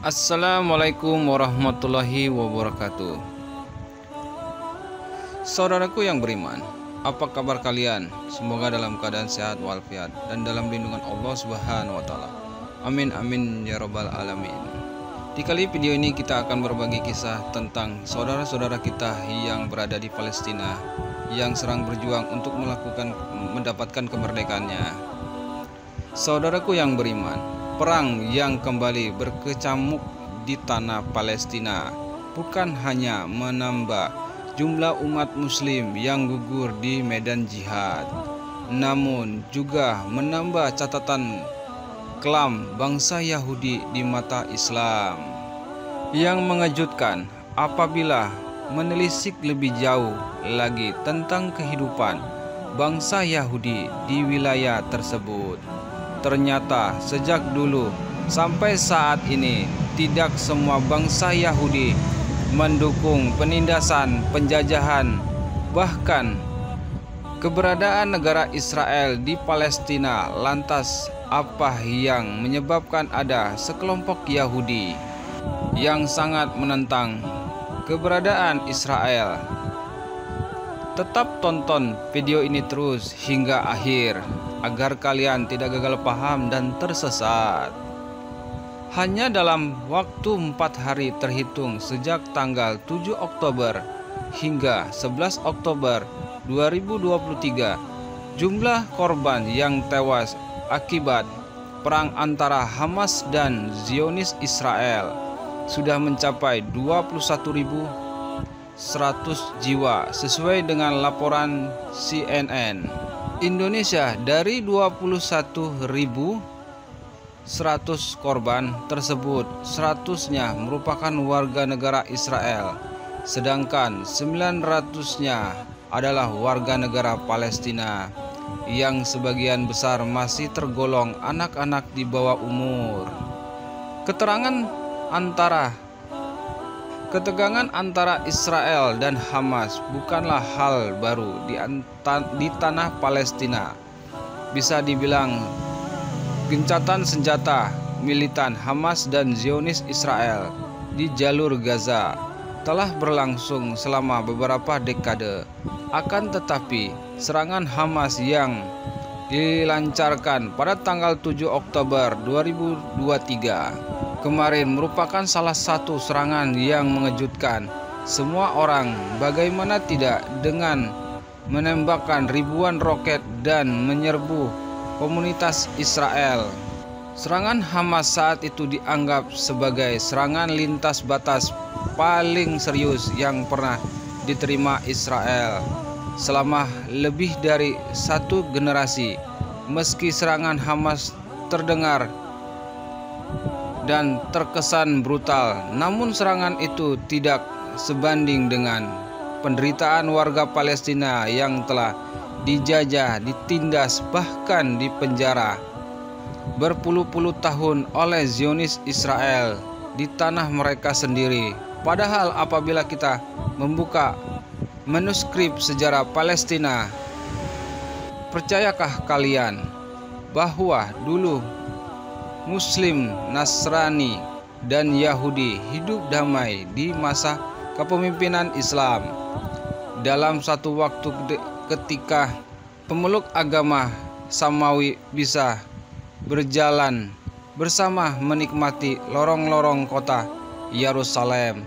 Assalamualaikum warahmatullahi wabarakatuh. Saudaraku yang beriman, apa kabar kalian? Semoga dalam keadaan sehat walafiat dan dalam lindungan Allah Subhanahu wa taala. Amin amin ya rabbal alamin. Di kali video ini kita akan berbagi kisah tentang saudara-saudara kita yang berada di Palestina yang sedang berjuang untuk melakukan mendapatkan kemerdekaannya. Saudaraku yang beriman, perang yang kembali berkecamuk di tanah Palestina bukan hanya menambah jumlah umat muslim yang gugur di medan jihad namun juga menambah catatan kelam bangsa Yahudi di mata Islam yang mengejutkan apabila menelisik lebih jauh lagi tentang kehidupan bangsa Yahudi di wilayah tersebut. Ternyata sejak dulu sampai saat ini tidak semua bangsa Yahudi mendukung penindasan penjajahan bahkan keberadaan negara Israel di Palestina lantas apa yang menyebabkan ada sekelompok Yahudi yang sangat menentang keberadaan Israel? Tetap tonton video ini terus hingga akhir agar kalian tidak gagal paham dan tersesat. Hanya dalam waktu empat hari terhitung sejak tanggal 7 Oktober hingga 11 Oktober 2023, jumlah korban yang tewas akibat perang antara Hamas dan Zionis Israel sudah mencapai 21.100 jiwa sesuai dengan laporan CNN. Indonesia dari 21.100 korban tersebut 100-nya merupakan warga negara Israel sedangkan 900-nya adalah warga negara Palestina yang sebagian besar masih tergolong anak-anak di bawah umur. Keterangan antara Ketegangan antara Israel dan Hamas bukanlah hal baru di, di tanah Palestina. Bisa dibilang gencatan senjata militan Hamas dan Zionis Israel di jalur Gaza telah berlangsung selama beberapa dekade. Akan tetapi, serangan Hamas yang dilancarkan pada tanggal 7 Oktober 2023 kemarin merupakan salah satu serangan yang mengejutkan semua orang. Bagaimana tidak dengan menembakkan ribuan roket dan menyerbu komunitas Israel. Serangan Hamas saat itu dianggap sebagai serangan lintas batas paling serius yang pernah diterima Israel selama lebih dari satu generasi. Meski serangan Hamas terdengar dan terkesan brutal, namun serangan itu tidak sebanding dengan penderitaan warga Palestina yang telah dijajah, ditindas, bahkan dipenjara berpuluh-puluh tahun oleh Zionis Israel di tanah mereka sendiri. Padahal apabila kita membuka manuskrip sejarah Palestina, percayakah kalian bahwa dulu Muslim, Nasrani, dan Yahudi hidup damai di masa kepemimpinan Islam. Dalam satu waktu ketika pemeluk agama Samawi bisa berjalan bersama menikmati lorong-lorong kota Yerusalem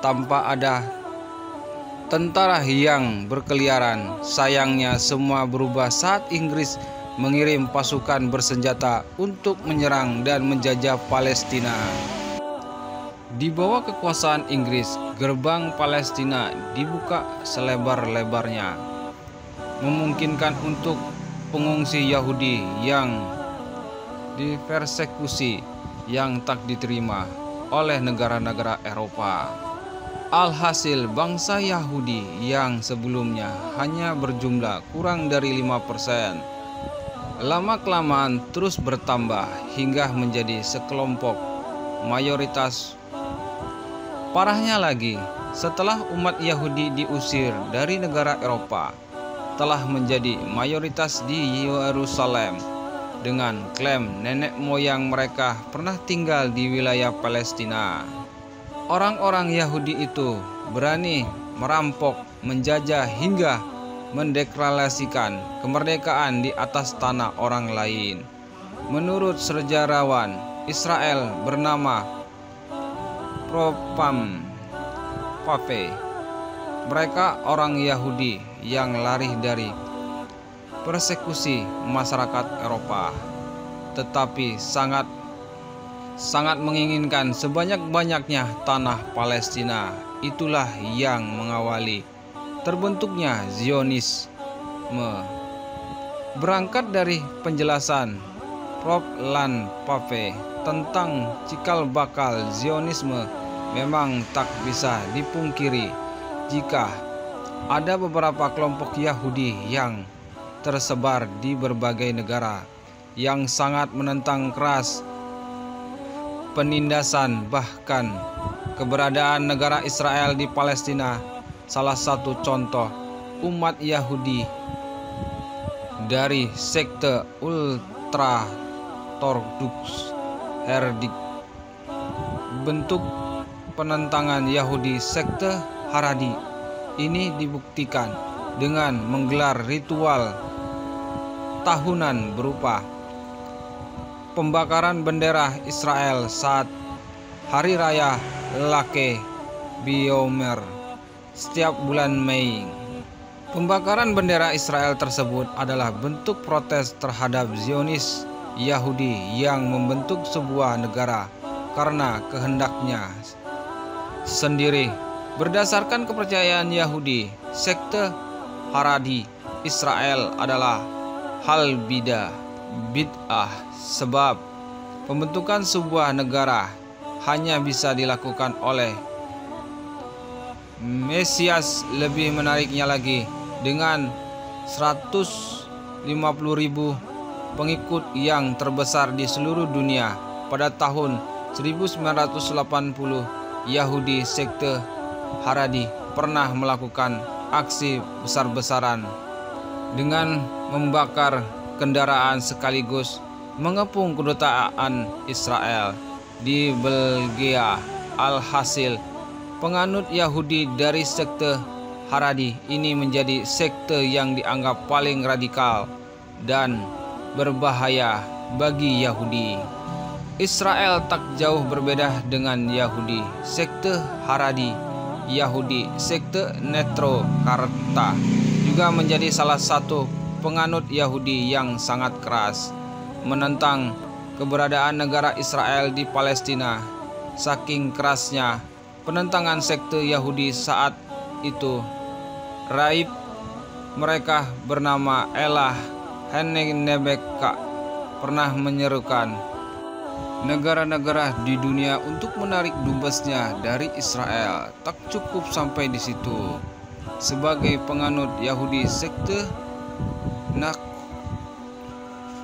tanpa ada tentara yang berkeliaran. Sayangnya semua berubah saat Inggris mengirim pasukan bersenjata untuk menyerang dan menjajah Palestina. Di bawah kekuasaan Inggris, gerbang Palestina dibuka selebar-lebarnya, memungkinkan untuk pengungsi Yahudi yang dipersekusi yang tak diterima oleh negara-negara Eropa. Alhasil bangsa Yahudi yang sebelumnya hanya berjumlah kurang dari 5% lama-kelamaan terus bertambah hingga menjadi sekelompok mayoritas. Parahnya lagi, setelah umat Yahudi diusir dari negara Eropa, telah menjadi mayoritas di Yerusalem. dengan klaim nenek moyang mereka pernah tinggal di wilayah Palestina. Orang-orang Yahudi itu berani merampok, menjajah hingga mendeklarasikan kemerdekaan di atas tanah orang lain. Menurut sejarawan Israel bernama Propam Pape, mereka orang Yahudi yang lari dari persekusi masyarakat Eropa, tetapi sangat sangat menginginkan sebanyak-banyaknya tanah Palestina. Itulah yang mengawali terbentuknya Zionisme. Berangkat dari penjelasan Prof. Lan Pave tentang cikal bakal Zionisme memang tak bisa dipungkiri jika ada beberapa kelompok Yahudi yang tersebar di berbagai negara yang sangat menentang keras penindasan bahkan keberadaan negara Israel di Palestina salah satu contoh umat Yahudi dari sekte ultra ortodoks herdik. Bentuk penentangan Yahudi sekte Haradi ini dibuktikan dengan menggelar ritual tahunan berupa pembakaran bendera Israel saat Hari Raya Lake Biomer setiap bulan Mei. Pembakaran bendera Israel tersebut adalah bentuk protes terhadap Zionis Yahudi yang membentuk sebuah negara karena kehendaknya sendiri. Berdasarkan kepercayaan Yahudi, sekte Haradi Israel adalah hal bidah bid'ah sebab pembentukan sebuah negara hanya bisa dilakukan oleh Mesias lebih menariknya lagi dengan 150 ribu pengikut yang terbesar di seluruh dunia pada tahun 1980 Yahudi sekte Haradi pernah melakukan aksi besar-besaran dengan membakar kendaraan sekaligus mengepung kedutaan Israel di Belgia. Alhasil, penganut Yahudi dari sekte Haradi ini menjadi sekte yang dianggap paling radikal dan berbahaya bagi Yahudi. Israel tak jauh berbeda dengan Yahudi. Sekte Haradi, Yahudi, sekte Netro Karta juga menjadi salah satu penganut Yahudi yang sangat keras menentang keberadaan negara Israel di Palestina. Saking kerasnya penentangan sekte Yahudi saat itu, Raib mereka bernama Elah Henenebeka pernah menyerukan negara-negara di dunia untuk menarik dumbesnya dari Israel. Tak cukup sampai di situ. Sebagai penganut Yahudi sekte Nak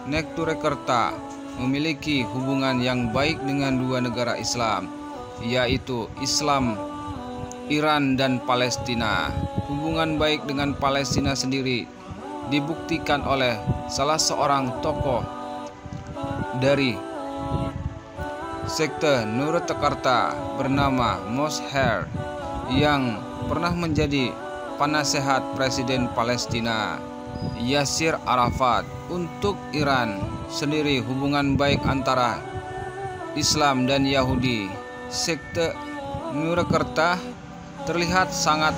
Nekturekerta memiliki hubungan yang baik dengan dua negara Islam yaitu Islam Iran dan Palestina. Hubungan baik dengan Palestina sendiri dibuktikan oleh salah seorang tokoh dari sekte Nurtekarta bernama Mosher yang pernah menjadi penasehat Presiden Palestina Yasir Arafat untuk Iran sendiri hubungan baik antara Islam dan Yahudi sekte Nurakerta terlihat sangat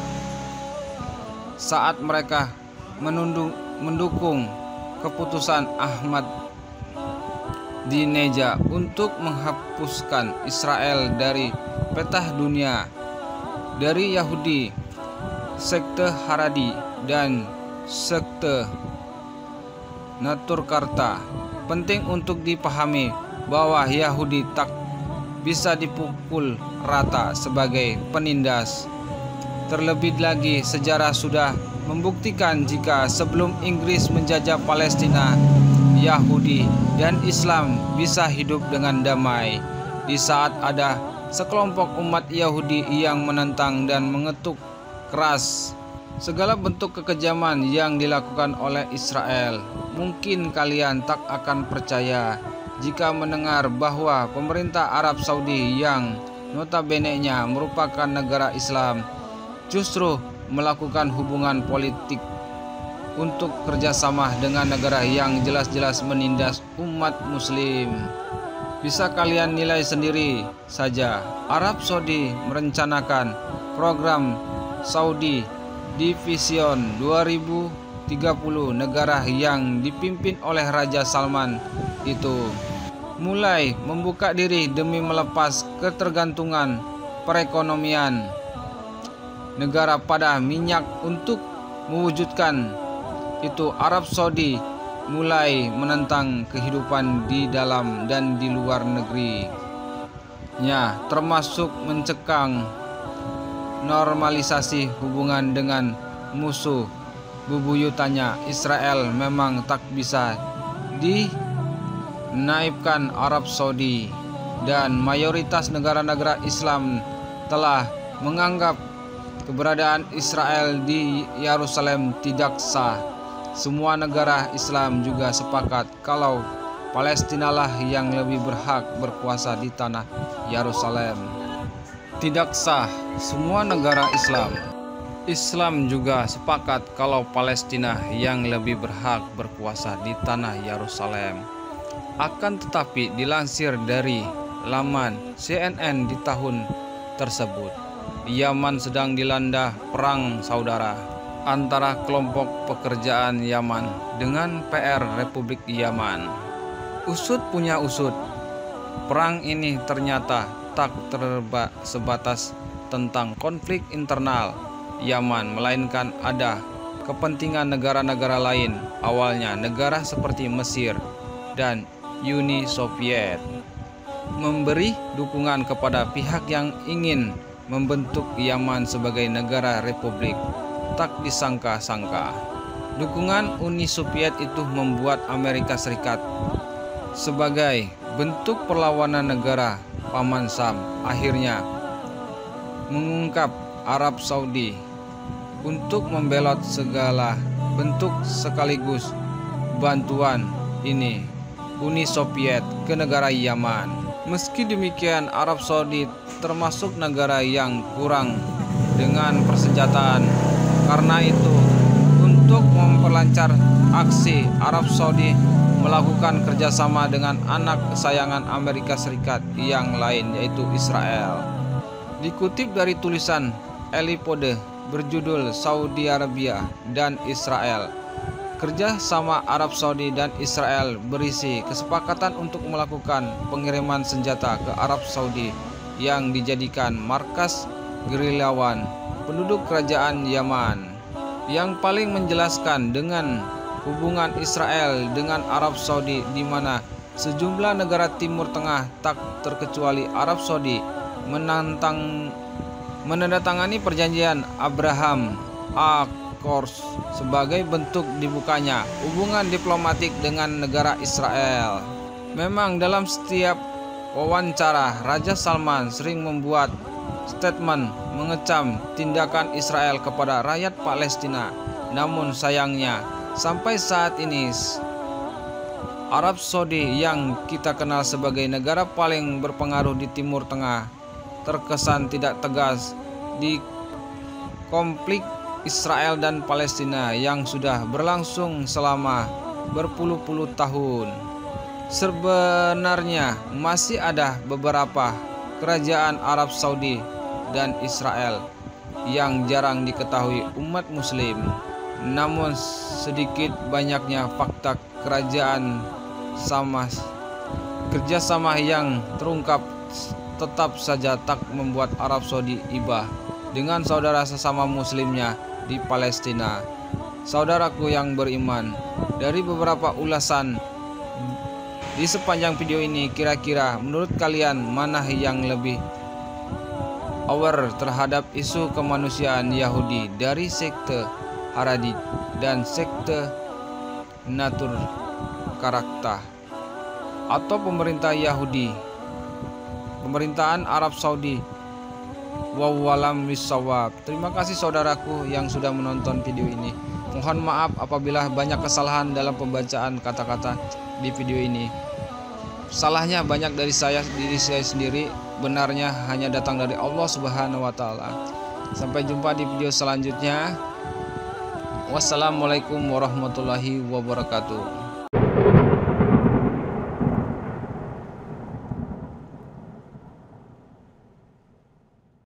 saat mereka menunduk, mendukung keputusan Ahmad Dineja untuk menghapuskan Israel dari peta dunia dari Yahudi sekte Haradi dan sekte Naturkarta. Penting untuk dipahami bahwa Yahudi tak bisa dipukul rata sebagai penindas. Terlebih lagi sejarah sudah membuktikan jika sebelum Inggris menjajah Palestina, Yahudi dan Islam bisa hidup dengan damai. Di saat ada sekelompok umat Yahudi yang menentang dan mengetuk keras segala bentuk kekejaman yang dilakukan oleh Israel mungkin kalian tak akan percaya jika mendengar bahwa pemerintah Arab Saudi yang notabene-nya merupakan negara Islam justru melakukan hubungan politik untuk kerjasama dengan negara yang jelas-jelas menindas umat muslim. Bisa kalian nilai sendiri saja. Arab Saudi merencanakan program Saudi Division 2030 negara yang dipimpin oleh Raja Salman itu mulai membuka diri demi melepas ketergantungan perekonomian. Negara pada minyak untuk mewujudkan itu Arab Saudi mulai menentang kehidupan di dalam dan di luar negeri nya termasuk mencekang normalisasi hubungan dengan musuh bubuyutannya Israel memang tak bisa dinaibkan Arab Saudi dan mayoritas negara-negara Islam telah menganggap keberadaan Israel di Yerusalem tidak sah. Semua negara Islam juga sepakat kalau Palestina lah yang lebih berhak berkuasa di tanah Yerusalem. Tidak sah, semua negara Islam. Islam juga sepakat kalau Palestina yang lebih berhak berkuasa di tanah Yerusalem. Akan tetapi dilansir dari laman CNN di tahun tersebut, Yaman sedang dilanda perang saudara antara kelompok pekerjaan Yaman dengan PR Republik Yaman. Usut punya usut. Perang ini ternyata tak terba sebatas tentang konflik internal Yaman, melainkan ada kepentingan negara-negara lain, awalnya negara seperti Mesir dan Uni Soviet, memberi dukungan kepada pihak yang ingin membentuk Yaman sebagai negara republik tak disangka-sangka. Dukungan Uni Soviet itu membuat Amerika Serikat sebagai bentuk perlawanan negara Paman Sam akhirnya mengungkap Arab Saudi untuk membelot segala bentuk sekaligus bantuan ini Uni Soviet ke negara Yaman. Meski demikian, Arab Saudi termasuk negara yang kurang dengan persenjataan. Karena itu, untuk memperlancar aksi, Arab Saudi melakukan kerjasama dengan anak kesayangan Amerika Serikat yang lain, yaitu Israel. Dikutip dari tulisan Elipode berjudul Saudi Arabia dan Israel Kerja sama Arab Saudi dan Israel berisi kesepakatan untuk melakukan pengiriman senjata ke Arab Saudi yang dijadikan markas gerilyawan penduduk kerajaan Yaman. Yang paling menjelaskan dengan hubungan Israel dengan Arab Saudi di mana sejumlah negara Timur Tengah tak terkecuali Arab Saudi menantang menandatangani perjanjian Abraham Accords sebagai bentuk dibukanya hubungan diplomatik dengan negara Israel. Memang dalam setiap wawancara Raja Salman sering membuat statement mengecam tindakan Israel kepada rakyat Palestina. Namun sayangnya sampai saat ini Arab Saudi yang kita kenal sebagai negara paling berpengaruh di Timur Tengah terkesan tidak tegas di konflik Israel dan Palestina yang sudah berlangsung selama berpuluh-puluh tahun. Sebenarnya masih ada beberapa kerajaan Arab Saudi dan Israel yang jarang diketahui umat muslim. Namun sedikit banyaknya fakta kerajaan sama kerjasama yang terungkap tetap saja tak membuat Arab Saudi ibah dengan saudara sesama muslimnya di Palestina. Saudaraku yang beriman, dari beberapa ulasan di sepanjang video ini kira-kira menurut kalian mana yang lebih aware terhadap isu kemanusiaan Yahudi dari sekte Haradi dan sekte Natur Karakta atau pemerintah Yahudi pemerintahan Arab Saudi wawalam wisawab. Terima kasih saudaraku yang sudah menonton video ini. Mohon maaf apabila banyak kesalahan dalam pembacaan kata-kata di video ini. Salahnya banyak dari saya diri saya sendiri, benarnya hanya datang dari Allah Subhanahu wa taala. Sampai jumpa di video selanjutnya. Wassalamualaikum warahmatullahi wabarakatuh.